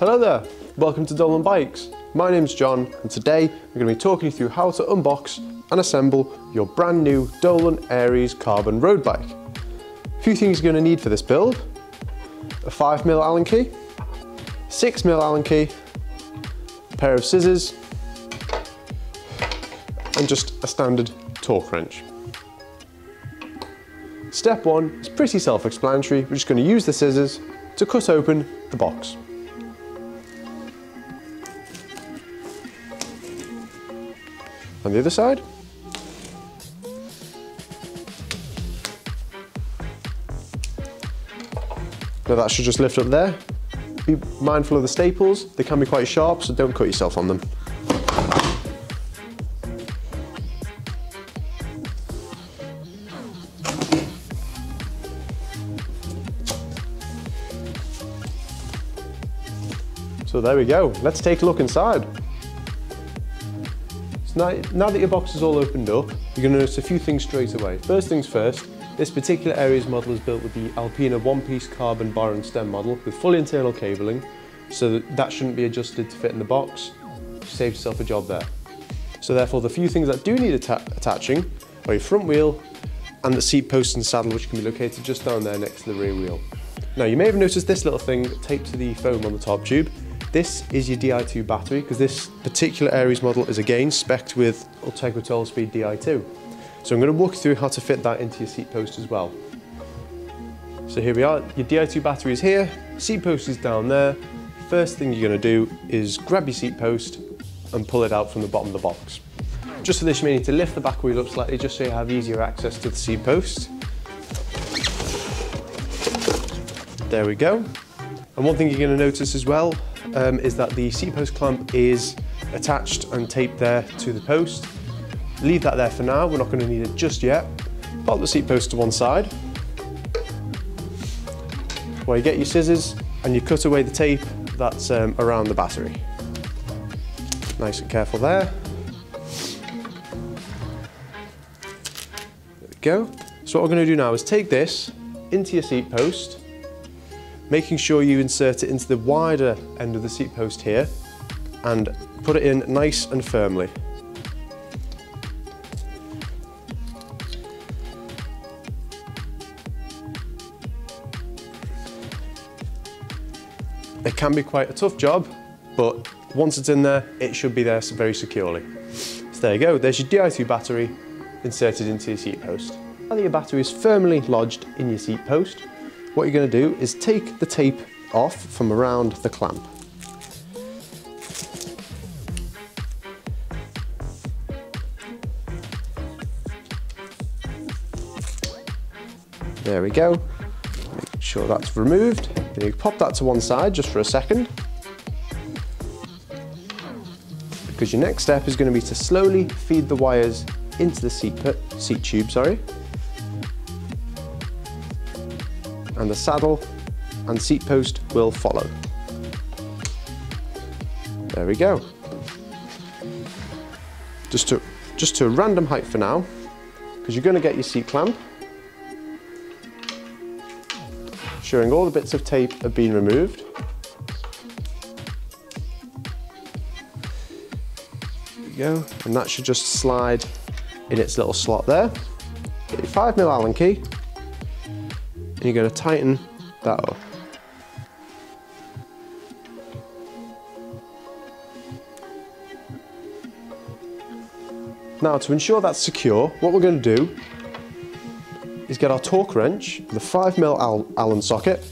Hello there, welcome to Dolan Bikes. My name's John and today we're going to be talking you through how to unbox and assemble your brand new Dolan Ares Carbon road bike. A few things you're going to need for this build. A 5mm Allen key, 6mm Allen key, a pair of scissors and just a standard torque wrench. Step one is pretty self-explanatory. We're just going to use the scissors to cut open the box. On the other side. Now that should just lift up there. Be mindful of the staples. They can be quite sharp, so don't cut yourself on them. So there we go. Let's take a look inside. So now, now that your box is all opened up, you're going to notice a few things straight away. First things first, this particular Ares model is built with the Alpina one-piece carbon bar and stem model with full internal cabling, so that, that shouldn't be adjusted to fit in the box. You saved yourself a job there. So therefore, the few things that do need atta attaching are your front wheel and the seat post and saddle, which can be located just down there next to the rear wheel. Now, you may have noticed this little thing taped to the foam on the top tube. This is your Di2 battery because this particular Ares model is again spec'd with Ultegra 12 speed Di2. So I'm going to walk you through how to fit that into your seat post as well. So here we are, your Di2 battery is here, seat post is down there. First thing you're going to do is grab your seat post and pull it out from the bottom of the box. Just for this you may need to lift the back wheel up slightly just so you have easier access to the seat post. There we go. And one thing you're going to notice as well um, is that the seat post clamp is attached and taped there to the post. Leave that there for now, we're not going to need it just yet. Pop the seat post to one side. where you get your scissors and you cut away the tape that's um, around the battery. Nice and careful there. There we go. So what we're going to do now is take this into your seat post making sure you insert it into the wider end of the seat post here and put it in nice and firmly. It can be quite a tough job, but once it's in there, it should be there very securely. So there you go, there's your Di2 battery inserted into your seat post. Now that your battery is firmly lodged in your seat post, what you're going to do is take the tape off from around the clamp. There we go. Make sure that's removed. Then you pop that to one side just for a second. Because your next step is going to be to slowly feed the wires into the seat, seat tube, sorry, and the saddle and seat post will follow. There we go. Just to, just to a random height for now, because you're going to get your seat clamp, ensuring all the bits of tape have been removed. There we go, and that should just slide in its little slot there. Get your 5mm Allen key, and you're going to tighten that up. Now to ensure that's secure, what we're going to do is get our torque wrench, the 5mm Allen socket,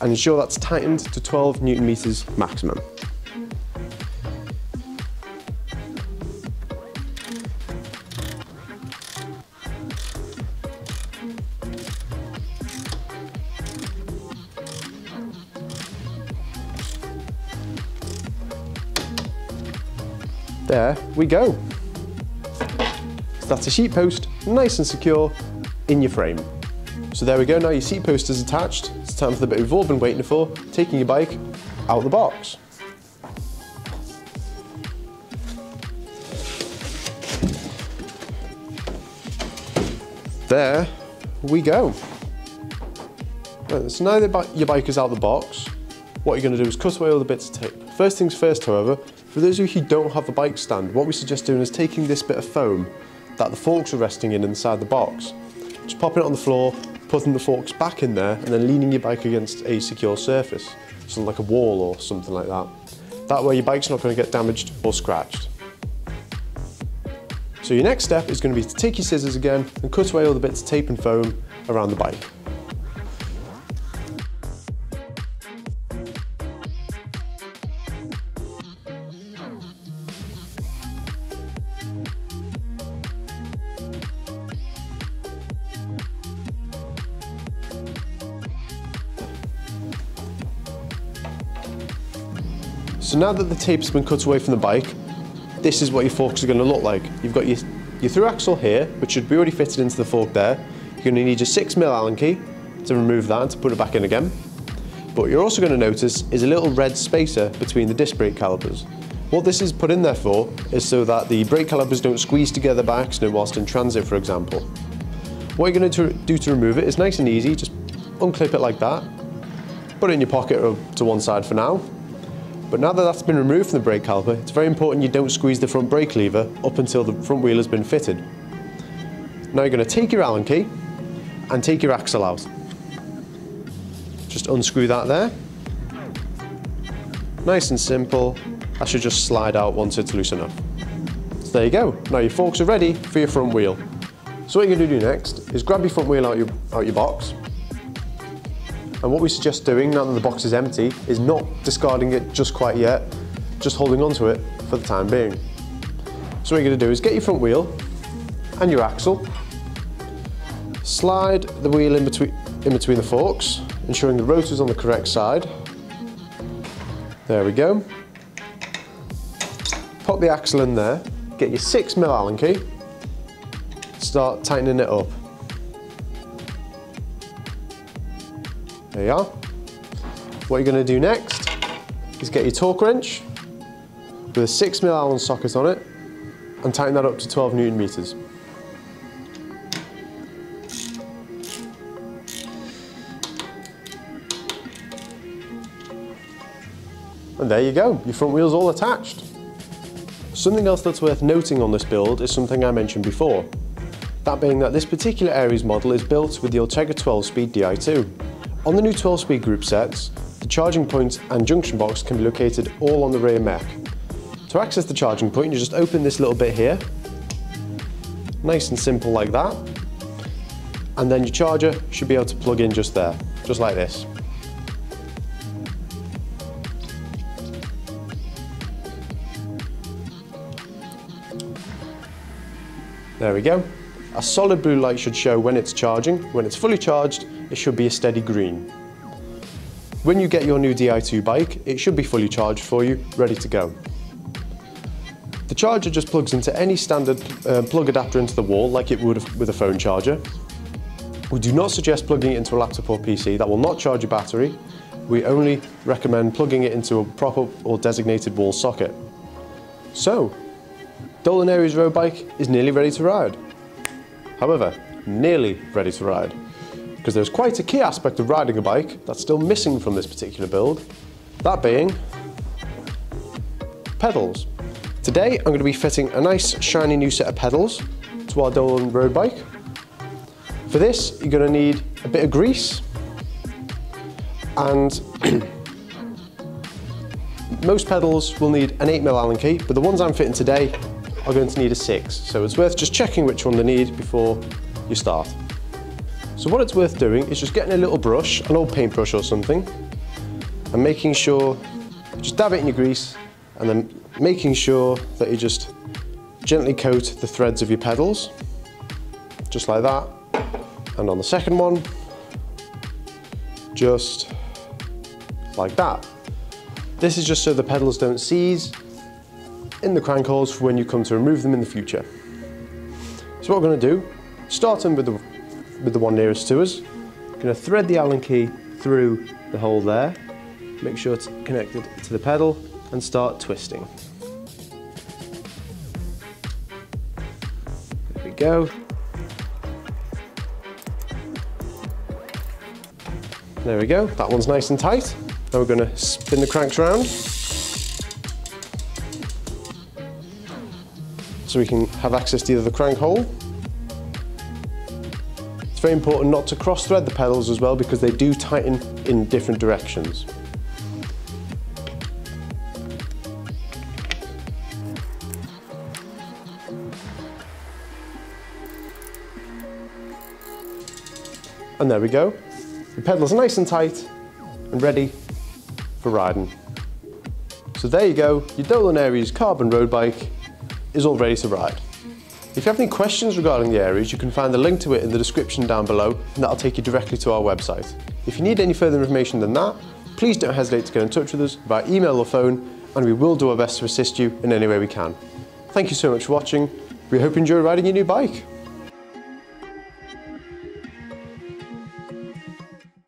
and ensure that's tightened to 12 newton meters maximum. There we go. So that's a seat post, nice and secure in your frame. So there we go, now your seat post is attached. It's time for the bit we've all been waiting for, taking your bike out of the box. There we go. So now that your bike is out of the box, what you're going to do is cut away all the bits of tape. First things first, however, for those of you who don't have a bike stand, what we suggest doing is taking this bit of foam that the forks are resting in inside the box, just popping it on the floor, putting the forks back in there, and then leaning your bike against a secure surface, something like a wall or something like that. That way your bike's not going to get damaged or scratched. So your next step is going to be to take your scissors again and cut away all the bits of tape and foam around the bike. So now that the tape's been cut away from the bike, this is what your forks are going to look like. You've got your, your through axle here, which should be already fitted into the fork there. You're going to need your 6mm Allen key to remove that and to put it back in again. But what you're also going to notice is a little red spacer between the disc brake calipers. What this is put in there for is so that the brake calipers don't squeeze together by accident whilst in transit, for example. What you're going to do to remove it is nice and easy, just unclip it like that, put it in your pocket or to one side for now, but now that that's been removed from the brake caliper, it's very important you don't squeeze the front brake lever up until the front wheel has been fitted. Now you're going to take your Allen key and take your axle out. Just unscrew that there. Nice and simple. That should just slide out once it's loose enough. So there you go. Now your forks are ready for your front wheel. So what you're going to do next is grab your front wheel out your, out your box, and what we suggest doing now that the box is empty is not discarding it just quite yet, just holding on to it for the time being. So what you're going to do is get your front wheel and your axle, slide the wheel in between, in between the forks, ensuring the rotor's on the correct side. There we go. Pop the axle in there, get your 6mm Allen key, start tightening it up. There you are. What you're going to do next is get your torque wrench with a 6 mm Allen socket on it and tighten that up to 12 newton meters. And there you go, your front wheel's all attached. Something else that's worth noting on this build is something I mentioned before. That being that this particular Ares model is built with the Ultegra 12-speed Di2. On the new 12-speed group sets, the charging point and junction box can be located all on the rear mech. To access the charging point, you just open this little bit here, nice and simple like that, and then your charger should be able to plug in just there, just like this. There we go. A solid blue light should show when it's charging. When it's fully charged, it should be a steady green. When you get your new Di2 bike, it should be fully charged for you, ready to go. The charger just plugs into any standard uh, plug adapter into the wall like it would with a phone charger. We do not suggest plugging it into a laptop or PC, that will not charge your battery. We only recommend plugging it into a proper or designated wall socket. So, Dolan Ares road bike is nearly ready to ride. However, nearly ready to ride because there's quite a key aspect of riding a bike that's still missing from this particular build, that being pedals. Today I'm going to be fitting a nice shiny new set of pedals to our Dolan road bike. For this you're going to need a bit of grease and most pedals will need an 8mm Allen key but the ones I'm fitting today are going to need a 6 so it's worth just checking which one they need before you start. So what it's worth doing is just getting a little brush, an old paintbrush or something, and making sure, just dab it in your grease, and then making sure that you just gently coat the threads of your pedals, just like that. And on the second one, just like that. This is just so the pedals don't seize in the crank holes for when you come to remove them in the future. So what we're going to do, starting with the with the one nearest to us. Going to thread the Allen key through the hole there, make sure it's connected to the pedal and start twisting. There we go. There we go, that one's nice and tight. Now we're going to spin the cranks around. So we can have access to either the crank hole. Very important not to cross thread the pedals as well because they do tighten in different directions. And there we go. The pedals are nice and tight and ready for riding. So there you go, your Dolan Ares carbon road bike is all ready to ride. If you have any questions regarding the Ares, you can find the link to it in the description down below and that'll take you directly to our website. If you need any further information than that, please don't hesitate to get in touch with us via email or phone and we will do our best to assist you in any way we can. Thank you so much for watching. We hope you enjoy riding your new bike.